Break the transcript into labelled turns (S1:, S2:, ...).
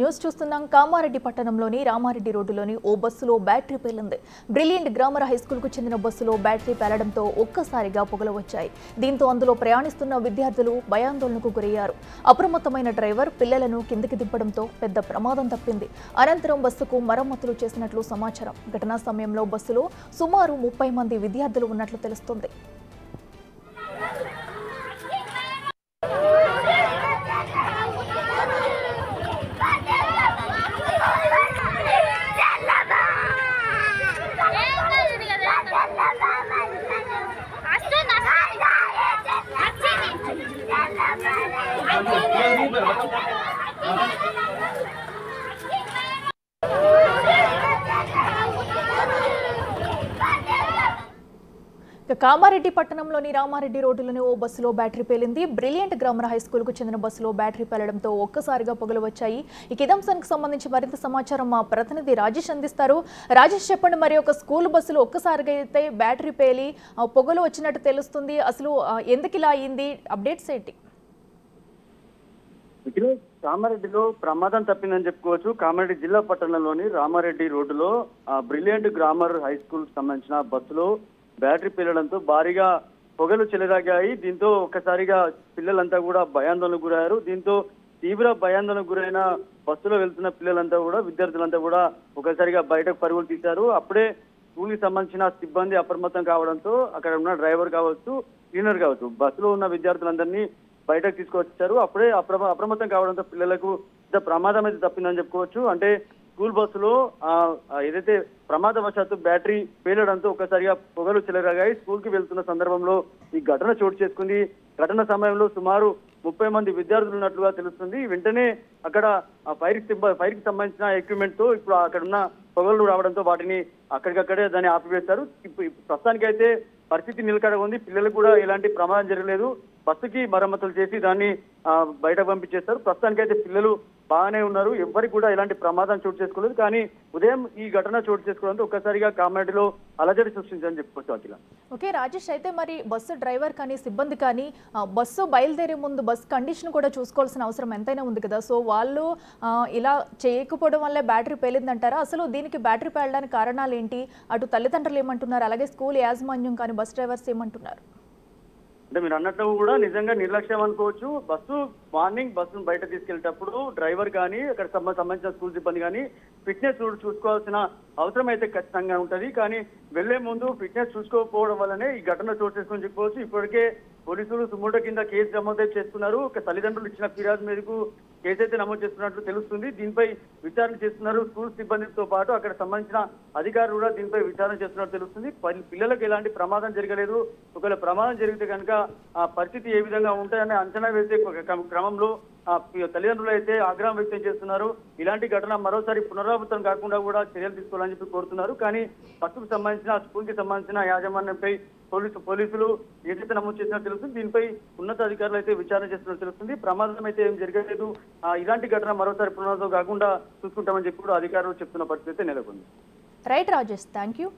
S1: News చూస్తున్నాం. కామారెడ్డి పట్టణంలోని రామారెడ్డి రోడ్డులోని ఓ బస్సులో బ్యాటరీ పేలింది. బ్రిలియంట్ గ్రామర్ హైస్కూల్కు చెందిన బస్సులో బ్యాటరీ పేలడంతో ఒక్కసారిగా పొగలు వచ్చాయి. దీంతో అందులో ప్రయాణిస్తున్న విద్యార్థులు భయాందోళనకు గురయ్యారు. అప్రమత్తమైన డ్రైవర్ పిల్లలను కిందికి దింపడంతో పెద్ద ప్రమాదం తప్పింది. అనంతరం బస్సుకు మరమ్మతులు చేసినట్లు సమాచారం. ఘటనా సమయంలో బస్సులో సుమారు ముప్పై మంది విద్యార్థులు ఉన్నట్లు తెలుస్తోంది. కామారెడ్డి పట్టణంలోని రామారెడ్డి రోడ్డులోని ఓ బస్సులో బ్యాటరీ పేలింది. బ్రిలియంట్ గ్రామర్ హై స్కూల్కు చెందిన బస్సులో బ్యాటరీ పేలడంతో ఒక్కసారిగా పొగలు వచ్చాయి. ఈ కిదంశానికి సంబంధించి మరింత సమాచారం మా ప్రతినిధి రాజేష్ అందిస్తారు. రాజేష్ చెప్పండి మరి ఒక స్కూల్ బస్సులో ఒక్కసారిగా అయితే బ్యాటరీ పేలి ఆ, పొగలు వచ్చినట్టు తెలుస్తుంది. అసలు ఎందుకు ఇలా అయింది? అప్డేట్స్ ఏంటి?
S2: ఇక్కడ కామారెడ్డిలో ప్రమాదం తప్పిందని చెప్పుకోవచ్చు. కామారెడ్డి జిల్లా పట్టణంలోని రామారెడ్డి రోడ్డులో బ్రిలియంట్ గ్రామర్ హై స్కూల్ సంబంధించిన బస్సులో బ్యాటరీ పేలడంతో భారీగా పొగలు చెలరాగాయి. దీంతో ఒక్కసారిగా పిల్లలంతా కూడా భయాందోళనకు గురయ్యారు. దీంతో తీవ్ర భయాందోళనకు గురైన బస్సులో వెళ్తున్న పిల్లలంతా కూడా విద్యార్థులంతా కూడా ఒకసారిగా బయటకు పరుగులు తీశారు. అప్పుడే స్కూల్కి సంబంధించిన సిబ్బంది అప్రమత్తం కావడంతో అక్కడ ఉన్న డ్రైవర్ కావచ్చు క్లీనర్ కావచ్చు బస్సులో ఉన్న విద్యార్థులందరినీ బయటకు తీసుకొచ్చారు. అప్పుడే అప్రమ అప్రమత్తం కావడంతో పిల్లలకు పెద్ద ప్రమాదం అయితే తప్పిందని చెప్పుకోవచ్చు. అంటే స్కూల్ బస్సులో ఏదైతే ప్రమాదవశాత్తు బ్యాటరీ పేలడంతో ఒక్కసారిగా పొగలు చెలరాగాయి. స్కూల్కి వెళ్తున్న సందర్భంలో ఈ ఘటన చోటు చేసుకుంది. ఘటన సమయంలో సుమారు ముప్పై మంది విద్యార్థులు ఉన్నట్లుగా తెలుస్తుంది. వెంటనే అక్కడ ఫైర్ ఫైర్కి సంబంధించిన ఎక్విప్మెంట్తో ఇప్పుడు అక్కడ ఉన్న పొగలు రావడంతో వాటిని అక్కడికక్కడే దాన్ని ఆపివేశారు. ఇప్పుడు ప్రస్తుతానికి అయితే పరిస్థితి నిలకడ ఉంది. పిల్లలకు కూడా ఎలాంటి ప్రమాదం జరగలేదు. బస్సుకి మరమ్మతులు చేసి దాన్ని బయట పంపించేస్తారు. ప్రస్తుతానికైతే పిల్లలు బాగానే ఉన్నారు. ఎవ్వరికి కూడా ఎలాంటి ప్రమాదం చోటు చేసుకోలేదు. కానీ ఉదయం ఈ ఘటన చోటు చేసుకోవడంతో ఒక్కసారిగా కామారెడ్డిలో అలజడి సృష్టించని చెప్పుకోవచ్చు అఖిల.
S1: ఓకే రాజేష్ అయితే మరి బస్సు డ్రైవర్ కానీ సిబ్బంది కానీ బస్సు బయలుదేరే ముందు బస్సు కండిషన్ కూడా చూసుకోవాల్సిన అవసరం ఎంతైనా ఉంది కదా? సో వాళ్ళు ఇలా చేయకపోవడం వల్లే బ్యాటరీ పేలిందంటారా? అసలు దీనికి బ్యాటరీ పేలడానికి కారణాలు ఏంటి? అటు తల్లిదండ్రులు ఏమంటున్నారు? అలాగే స్కూల్ యాజమాన్యం కానీ బస్ డ్రైవర్స్ ఏమంటున్నారు?
S2: అంటే మీరు అన్నట్టు కూడా నిజంగా నిర్లక్ష్యం అనుకోవచ్చు. బస్సు మార్నింగ్ బస్సును బయట తీసుకెళ్ళేటప్పుడు డ్రైవర్ కానీ అక్కడ సంబంధించిన స్కూల్ సిబ్బంది కానీ ఫిట్నెస్ చూసుకోవాల్సిన అవసరం అయితే ఖచ్చితంగా ఉంటుంది. కానీ వెళ్ళే ముందు ఫిట్నెస్ చూసుకోకపోవడం వల్లనే ఈ ఘటన చోటు చేసుకుని చెప్పుకోవచ్చు ఇప్పటికే పోలీసులు సుమోటో కింద కేసు నమోదు చేస్తున్నారు. ఒక తల్లిదండ్రులు ఇచ్చిన ఫిర్యాదు మేరకు కేసు అయితే నమోదు చేస్తున్నట్లు తెలుస్తుంది. దీనిపై విచారణ చేస్తున్నారు స్కూల్ సిబ్బందితో పాటు అక్కడ సంబంధించిన అధికారులు కూడా దీనిపై విచారణ చేస్తున్నట్టు తెలుస్తుంది. పిల్లలకు ఎలాంటి ప్రమాదం జరగలేదు. ఒకవేళ ప్రమాదం జరిగితే కనుక ఆ పరిస్థితి ఏ విధంగా ఉంటాయని అంచనా వేసే ఒక క్రమ- క్రమంలో తల్లిదండ్రులు అయితే ఆగ్రహం వ్యక్తం చేస్తున్నారు. ఇలాంటి ఘటన మరోసారి పునరావృతం కాకుండా కూడా చర్యలు తీసుకోవాలని చెప్పి కోరుతున్నారు. కానీ బస్సుకు సంబంధించిన స్కూల్కి సంబంధించిన యాజమాన్యంపై పోలీసు పోలీసులు ఏదైతే నమోదు చేసినట్టు తెలుస్తుంది. దీనిపై ఉన్నత అధికారులు అయితే విచారణ చేస్తున్నట్టు తెలుస్తుంది. ప్రమాదం అయితే ఏం జరగలేదు. ఆ, ఇలాంటి ఘటన మరోసారి పునరావృతం కాకుండా చూసుకుంటామని చెప్పి కూడా అధికారులు చెప్తున్న పరిస్థితి అయితే నెలకొంది.
S1: Right Rajesh thank you